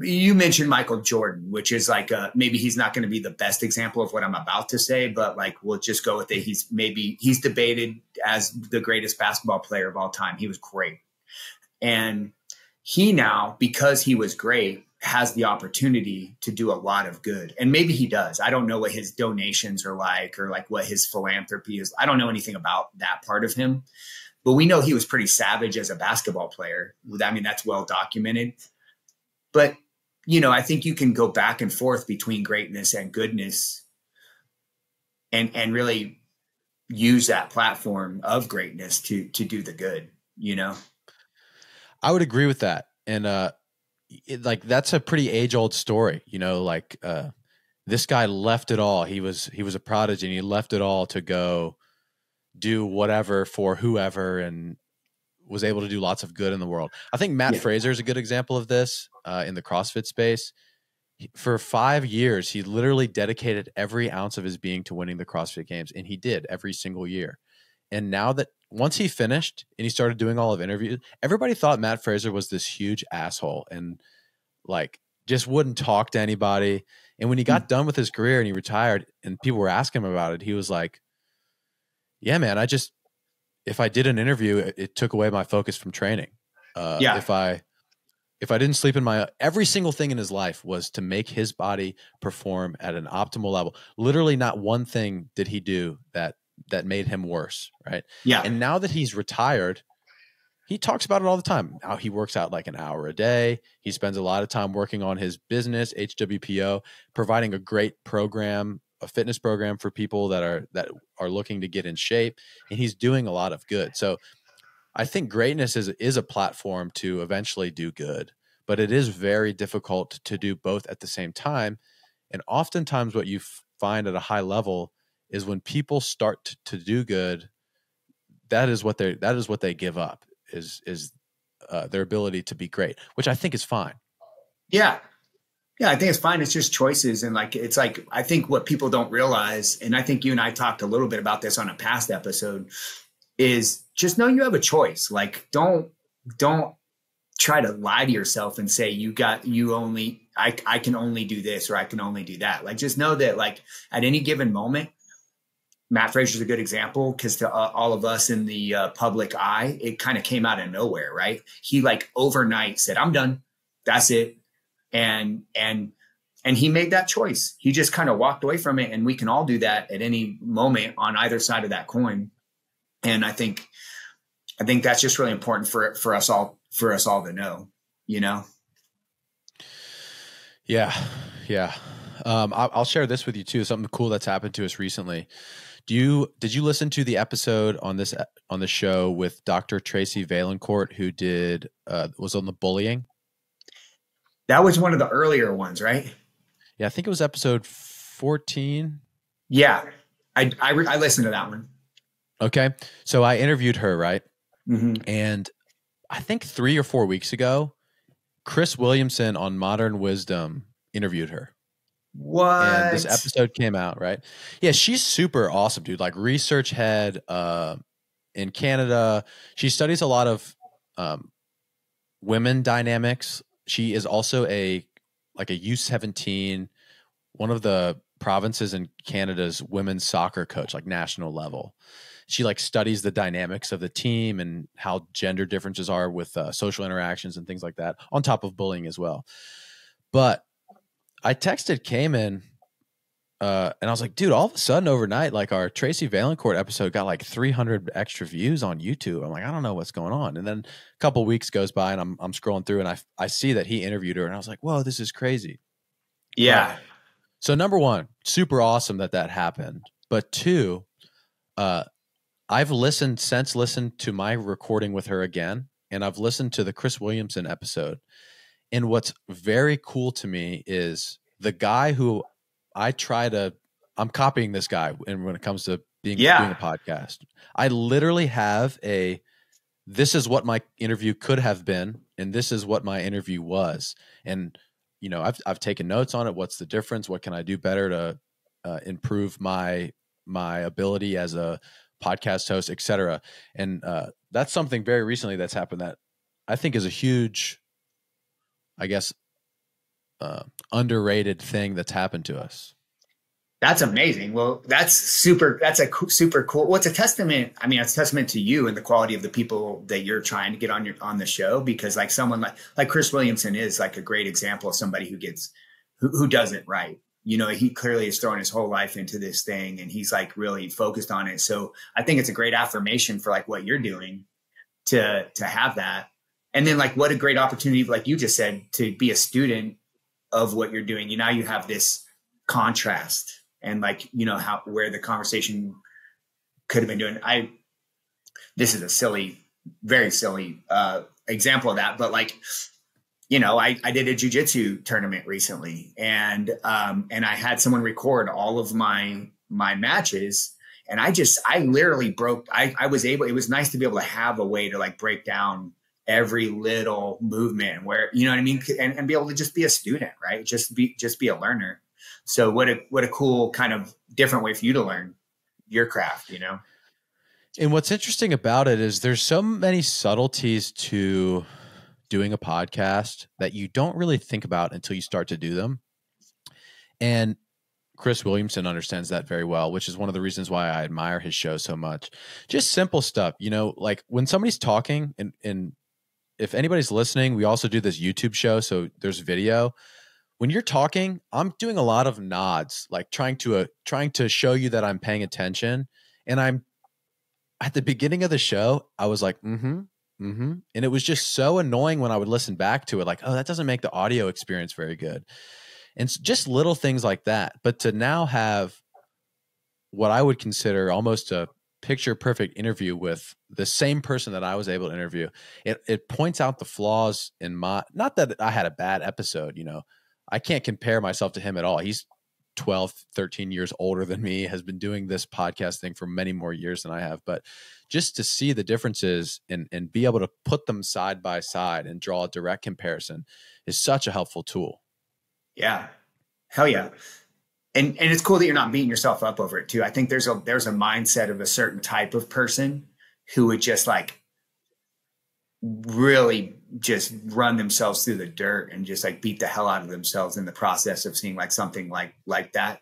you mentioned Michael Jordan, which is like a, maybe he's not going to be the best example of what I'm about to say, but like we'll just go with it. He's maybe he's debated as the greatest basketball player of all time. He was great, and he now because he was great has the opportunity to do a lot of good, and maybe he does. I don't know what his donations are like or like what his philanthropy is. I don't know anything about that part of him, but we know he was pretty savage as a basketball player. I mean, that's well documented but, you know, I think you can go back and forth between greatness and goodness and, and really use that platform of greatness to, to do the good, you know? I would agree with that. And, uh, it, like that's a pretty age old story, you know, like, uh, this guy left it all. He was, he was a prodigy and he left it all to go do whatever for whoever and was able to do lots of good in the world. I think Matt yeah. Fraser is a good example of this uh, in the CrossFit space. For five years, he literally dedicated every ounce of his being to winning the CrossFit Games, and he did every single year. And now that once he finished and he started doing all of interviews, everybody thought Matt Fraser was this huge asshole and like just wouldn't talk to anybody. And when he got mm. done with his career and he retired, and people were asking him about it, he was like, "Yeah, man, I just if I did an interview, it, it took away my focus from training. Uh, Yeah. If I if I didn't sleep in my every single thing in his life was to make his body perform at an optimal level. Literally, not one thing did he do that that made him worse. Right. Yeah. And now that he's retired, he talks about it all the time. How he works out like an hour a day. He spends a lot of time working on his business, HWPO, providing a great program, a fitness program for people that are that are looking to get in shape, and he's doing a lot of good. So I think greatness is is a platform to eventually do good, but it is very difficult to do both at the same time. And oftentimes what you find at a high level is when people start to, to do good, that is what they that is what they give up is is uh, their ability to be great, which I think is fine. Yeah. Yeah, I think it's fine. It's just choices. And like, it's like, I think what people don't realize, and I think you and I talked a little bit about this on a past episode, is just know you have a choice. Like, don't, don't try to lie to yourself and say, you got, you only, I, I can only do this or I can only do that. Like, just know that, like, at any given moment, Matt Fraser's a good example because to uh, all of us in the uh, public eye, it kind of came out of nowhere, right? He like overnight said, I'm done. That's it and and and he made that choice he just kind of walked away from it and we can all do that at any moment on either side of that coin and i think i think that's just really important for for us all for us all to know you know Yeah, yeah. Um, I'll, share this with you too. Something cool that's happened to us recently. Do you did you listen to the episode on this on the show with Dr. Tracy Vaillancourt, who did uh, was on the bullying? That was one of the earlier ones right? Yeah, I think it was episode fourteen. yeah. I i, re- I listened to that one. Okay, so I interviewed her right, mm-hmm. and I think three or four weeks ago, Chris Williamson on Modern Wisdom interviewed her. what and this episode came out right? Yeah she's super awesome dude. Like research head uh in canada. She studies a lot of um women dynamics she is also a like a u17 one of the provinces in canada's women's soccer coach like national level. She like studies the dynamics of the team and how gender differences are with uh, social interactions and things like that on top of bullying as well. But I texted Cayman uh, and I was like, dude, all of a sudden overnight, like our Tracy Vaillancourt episode got like 300 extra views on YouTube. I'm like, I don't know what's going on. And then a couple weeks goes by and I'm, I'm scrolling through and I, I see that he interviewed her and I was like, whoa, this is crazy. yeah So number one, super awesome that that happened. But two, uh, I've listened since listened to my recording with her again, and I've listened to the Chris Williamson episode. And what's very cool to me is the guy who I try to. I'm copying this guy, and when it comes to being Yeah. doing a podcast, I literally have a. This is what my interview could have been, and this is what my interview was, and you know I've I've taken notes on it. What's the difference? What can I do better to uh, improve my my ability as a podcast host, etc? And uh, that's something very recently that's happened that I think is a huge, I guess, uh, underrated thing that's happened to us. That's amazing. Well, that's super. That's a co- super cool. What's a testament? I mean, it's a testament to you and the quality of the people that you're trying to get on your on the show. Because like someone like like Chris Williamson is like a great example of somebody who gets who, who does it right. You know, he clearly is throwing his whole life into this thing, and he's like really focused on it. So I think it's a great affirmation for like what you're doing to to have that. And then like what a great opportunity, like you just said, to be a student of what you're doing. You now you have this contrast and like you know how where the conversation could have been doing i this is a silly very silly uh example of that but like you know i i did a jujitsu tournament recently and um and i had someone record all of my my matches and i just i literally broke i i was able it was nice to be able to have a way to like break down every little movement where you know what i mean and, and be able to just be a student right just be just be a learner so what a what a cool kind of different way for you to learn your craft, you know? And what's interesting about it is there's so many subtleties to doing a podcast that you don't really think about until you start to do them. And Chris Williamson understands that very well, which is one of the reasons why I admire his show so much. Just simple stuff, you know, like when somebody's talking and and if anybody's listening, we also do this YouTube show, so there's video. When you're talking, I'm doing a lot of nods, like trying to uh, trying to show you that I'm paying attention. And I'm at the beginning of the show, I was like, mm-hmm, mm-hmm. And it was just so annoying when I would listen back to it, like, oh, that doesn't make the audio experience very good. And just little things like that. But to now have what I would consider almost a picture perfect interview with the same person that I was able to interview. It it points out the flaws in my not that I had a bad episode, you know. I can't compare myself to him at all. He's 12, 13 years older than me, has been doing this podcast thing for many more years than I have, but just to see the differences and and be able to put them side by side and draw a direct comparison is such a helpful tool. Yeah. Hell yeah and and it's cool that you're not beating yourself up over it too. I think there's a there's a mindset of a certain type of person who would just like really just run themselves through the dirt and just like beat the hell out of themselves in the process of seeing like something like like that,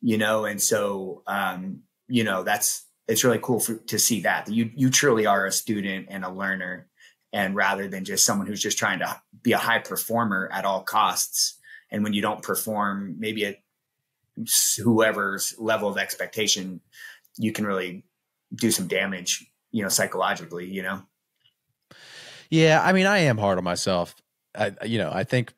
you know. And so, um, you know, that's it's really cool for, to see that you you truly are a student and a learner, and rather than just someone who's just trying to be a high performer at all costs. And when you don't perform, maybe it whoever's level of expectation, you can really do some damage, you know, psychologically, you know? Yeah. I mean, I am hard on myself. I, you know, I think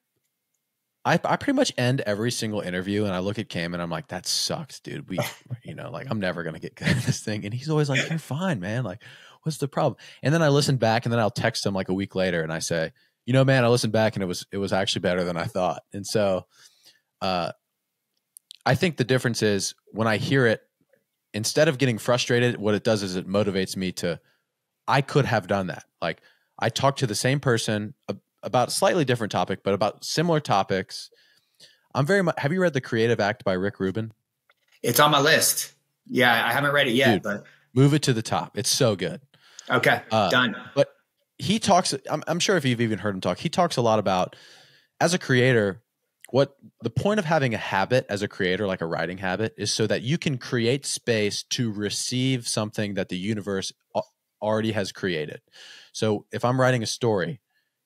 I, I pretty much end every single interview and I look at Cam and I'm like, that sucks, dude. We, you know, like I'm never going to get good at this thing. And he's always like, you're fine, man. Like, what's the problem? And then I listen back and then I'll text him like a week later and I say, you know, man, I listened back and it was, it was actually better than I thought. And so, uh, I think the difference is when I hear it, instead of getting frustrated, what it does is it motivates me to, I could have done that. Like I talked to the same person about a slightly different topic, but about similar topics. I'm very much, have you read The Creative Act by Rick Rubin? It's on my list. Yeah, I haven't read it yet, Dude, but move it to the top. It's so good. Okay, uh, done. But he talks, I'm, I'm sure if you've even heard him talk, he talks a lot about as a creator, what the point of having a habit as a creator like a writing habit is so that you can create space to receive something that the universe already has created. So if i'm writing a story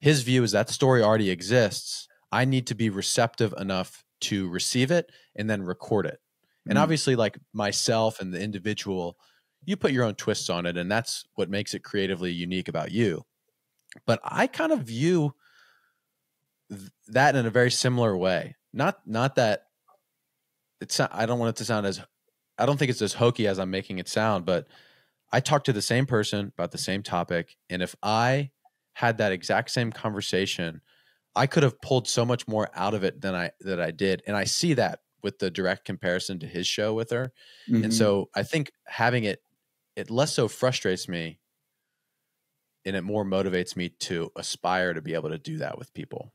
his view is that story already exists. I need to be receptive enough to receive it and then record it. And mm. obviously like myself and the individual you put your own twists on it and that's what makes it creatively unique about you. But i kind of view that in a very similar way. Not not that it's I don't want it to sound as I don't think it's as hokey as I'm making it sound, but I talked to the same person about the same topic and if I had that exact same conversation, I could have pulled so much more out of it than I that I did. And I see that with the direct comparison to his show with her. Mm-hmm. And so I think having it it less so frustrates me and it more motivates me to aspire to be able to do that with people.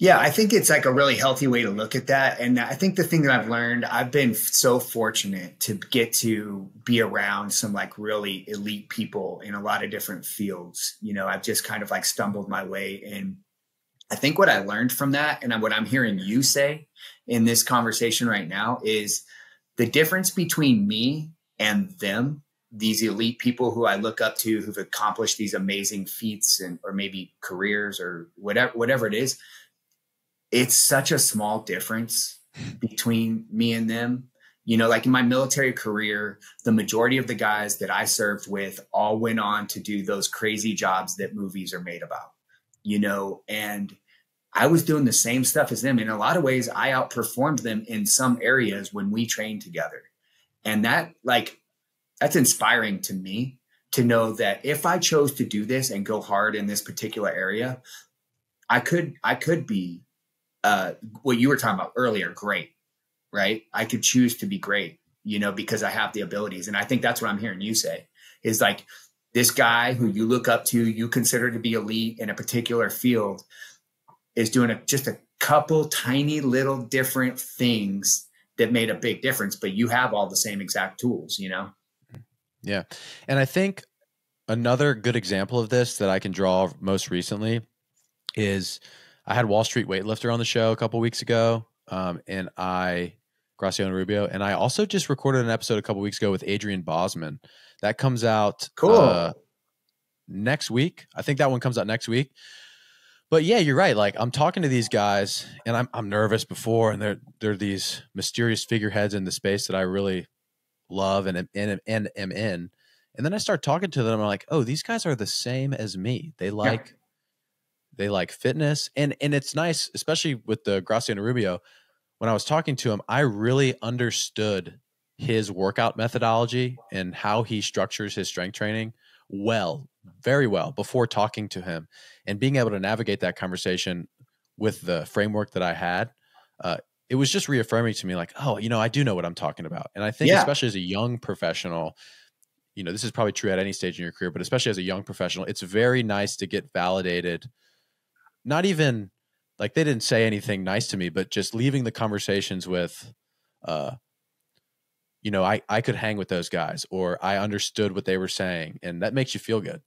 Yeah, I think it's like a really healthy way to look at that. And I think the thing that I've learned, I've been so fortunate to get to be around some like really elite people in a lot of different fields. You know, I've just kind of like stumbled my way And I think what I learned from that and what I'm hearing you say in this conversation right now is the difference between me and them these elite people who I look up to who've accomplished these amazing feats and or maybe careers or whatever whatever it is it's such a small difference between me and them. You know, like in my military career, the majority of the guys that I served with all went on to do those crazy jobs that movies are made about, you know, and I was doing the same stuff as them. In a lot of ways, I outperformed them in some areas when we trained together. And that, like, that's inspiring to me to know that if I chose to do this and go hard in this particular area, I could, I could be uh, what you were talking about earlier, great, right? I could choose to be great, you know, because I have the abilities. And I think that's what I'm hearing you say is like this guy who you look up to, you consider to be elite in a particular field is doing a, just a couple tiny little different things that made a big difference, but you have all the same exact tools, you know? Yeah. And I think another good example of this that I can draw most recently is I had Wall Street Weightlifter on the show a couple weeks ago, um, and I Graciano Rubio, and I also just recorded an episode a couple weeks ago with Adrian Bozman. That comes out cool. Uh, next week. I think that one comes out next week. But yeah, you're right. Like I'm talking to these guys and I'm I'm nervous before and they're they're these mysterious figureheads in the space that I really love and and and am in. And then I start talking to them. I'm like, oh, these guys are the same as me. They like yeah. They like fitness. And and it's nice, especially with the Graciano Rubio. When I was talking to him, I really understood his workout methodology and how he structures his strength training well, very well before talking to him and being able to navigate that conversation with the framework that I had. Uh, it was just reaffirming to me, like, oh, you know, I do know what I'm talking about. And I think, yeah. especially as a young professional, you know, this is probably true at any stage in your career, but especially as a young professional, it's very nice to get validated. Not even like they didn't say anything nice to me, but just leaving the conversations with, uh, you know, I, I could hang with those guys or I understood what they were saying. And that makes you feel good.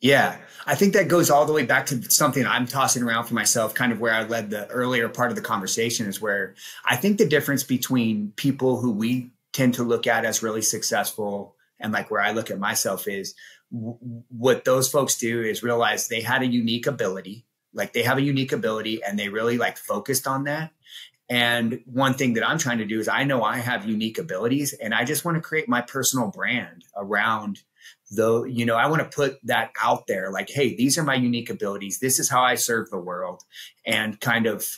Yeah, I think that goes all the way back to something I'm tossing around for myself, kind of where I led the earlier part of the conversation is where I think the difference between people who we tend to look at as really successful and like where I look at myself is what those folks do is realize they had a unique ability, like they have a unique ability and they really like focused on that. And one thing that I'm trying to do is I know I have unique abilities and I just want to create my personal brand around though, you know, I want to put that out there like, hey, these are my unique abilities. This is how I serve the world and kind of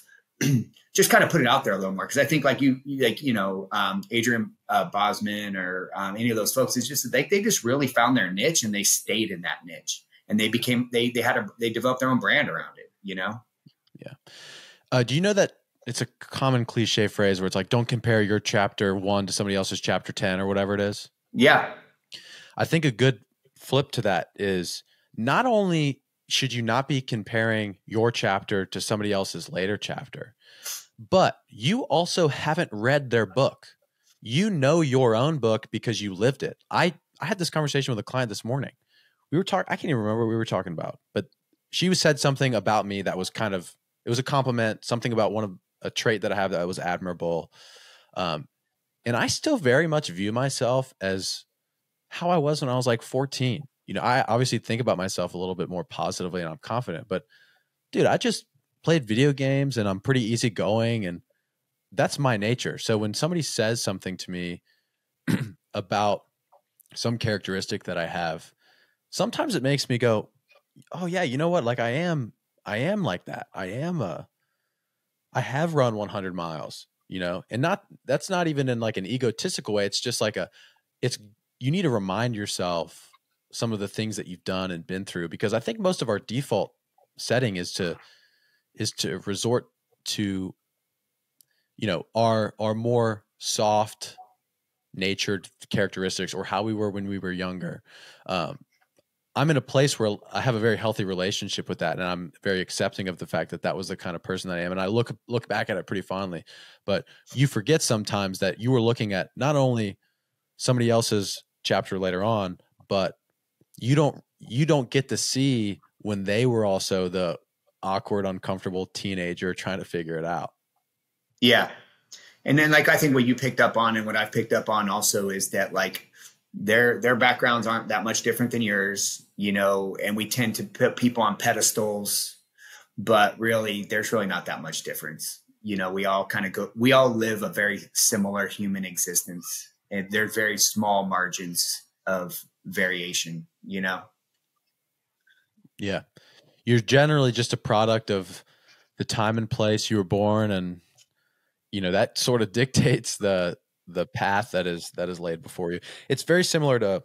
just kind of put it out there a little more. Cause I think like you, like, you know, um, Adrian uh, Bozman or um, any of those folks, it's just they, they just really found their niche and they stayed in that niche and they became, they, they had a, they developed their own brand around it, you know? Yeah. Uh, do you know that it's a common cliche phrase where it's like, don't compare your chapter one to somebody else's chapter 10 or whatever it is. Yeah. I think a good flip to that is not only should you not be comparing your chapter to somebody else's later chapter, but you also haven't read their book. You know your own book because you lived it. I, I had this conversation with a client this morning. We were talking, I can't even remember what we were talking about, but she said something about me that was kind of, it was a compliment, something about one of a trait that I have that was admirable. Um, and I still very much view myself as how I was when I was like 14. You know, I obviously think about myself a little bit more positively and I'm confident, but dude, I just played video games and I'm pretty easygoing and that's my nature. So when somebody says something to me about some characteristic that I have, sometimes it makes me go, "Oh yeah, you know what? Like I am I am like that. I am a I have run 100 miles, you know, and not that's not even in like an egotistical way. It's just like a, it's you need to remind yourself some of the things that you've done and been through because I think most of our default setting is to is to resort to you know our our more soft natured characteristics or how we were when we were younger um, I'm in a place where I have a very healthy relationship with that, and I'm very accepting of the fact that that was the kind of person that I am, and I look look back at it pretty fondly. But you forget sometimes that you were looking at not only somebody else's chapter later on, but you don't you don't get to see when they were also the awkward, uncomfortable teenager trying to figure it out. Yeah, and then like I think what you picked up on, and what I've picked up on also is that like their their backgrounds aren't that much different than yours, you know, and we tend to put people on pedestals, but really there's really not that much difference. You know, we all kind of go we all live a very similar human existence and there's very small margins of variation, you know. Yeah. You're generally just a product of the time and place you were born and you know that sort of dictates the the path that is that is laid before you. It's very similar to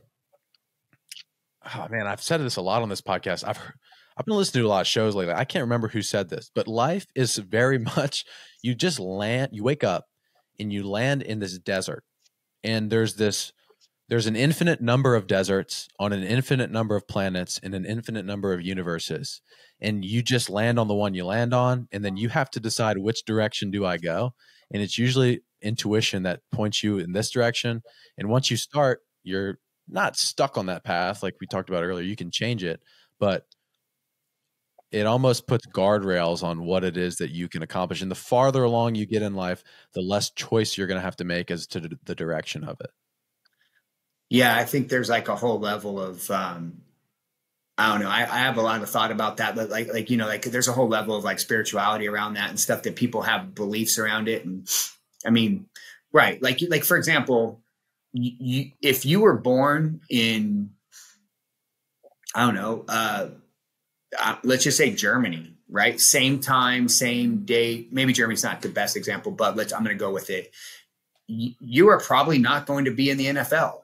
oh man, I've said this a lot on this podcast. I've I've been listening to a lot of shows lately. I can't remember who said this, but life is very much you just land, you wake up and you land in this desert. And there's this there's an infinite number of deserts on an infinite number of planets in an infinite number of universes. And you just land on the one you land on and then you have to decide which direction do I go? And it's usually intuition that points you in this direction. And once you start, you're not stuck on that path like we talked about earlier. You can change it, but it almost puts guardrails on what it is that you can accomplish. And the farther along you get in life, the less choice you're going to have to make as to the direction of it. Yeah, I think there's like a whole level of um, I don't know. I, I have a lot of thought about that, but like, like, you know, like there's a whole level of like spirituality around that and stuff that people have beliefs around it. And I mean, right. Like, like, for example, if you were born in, I don't know, uh, uh, let's just say Germany, right? Same time, same date. Maybe Germany's not the best example, but let's, I'm going to go with it. Y- you are probably not going to be in the NFL.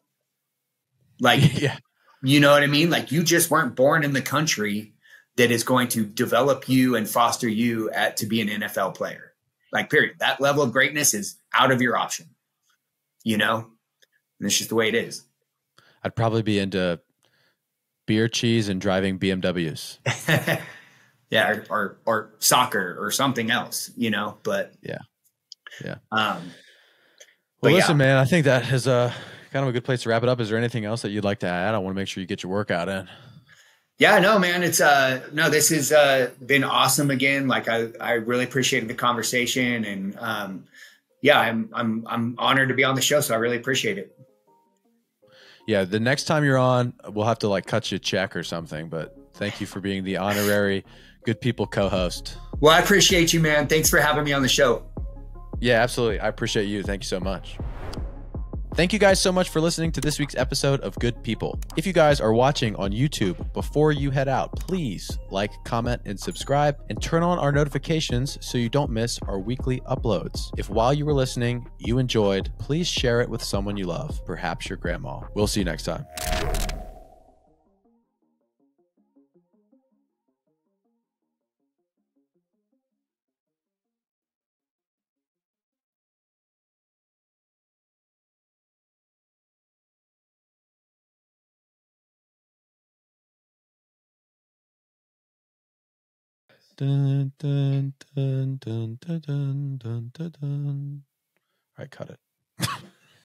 Like, yeah. You know what I mean? Like you just weren't born in the country that is going to develop you and foster you at to be an NFL player. Like period. That level of greatness is out of your option. You know? And it's just the way it is. I'd probably be into beer cheese and driving BMWs. yeah, or, or, or soccer or something else, you know, but yeah. Yeah. Um well, listen, yeah. man, I think that is a kind of a good place to wrap it up. Is there anything else that you'd like to add? I want to make sure you get your workout in. Yeah, no, man, it's uh no, this has uh been awesome again. Like I I really appreciated the conversation and um yeah, I'm I'm I'm honored to be on the show, so I really appreciate it. Yeah, the next time you're on, we'll have to like cut you a check or something, but thank you for being the honorary good people co-host. Well, I appreciate you, man. Thanks for having me on the show. Yeah, absolutely. I appreciate you. Thank you so much. Thank you guys so much for listening to this week's episode of Good People. If you guys are watching on YouTube, before you head out, please like, comment, and subscribe, and turn on our notifications so you don't miss our weekly uploads. If while you were listening, you enjoyed, please share it with someone you love, perhaps your grandma. We'll see you next time. All right, cut it.